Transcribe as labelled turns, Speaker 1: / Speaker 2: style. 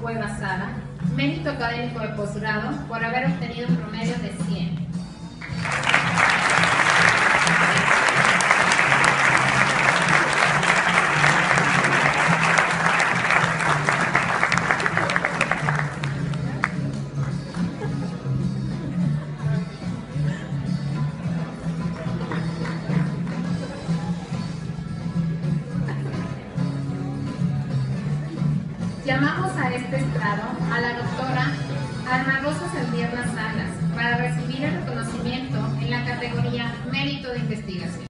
Speaker 1: Cueva Sara, mérito académico de posgrado por haber obtenido Llamamos a este estrado a la doctora Alma Rosa Salas para recibir el reconocimiento en la categoría Mérito de Investigación.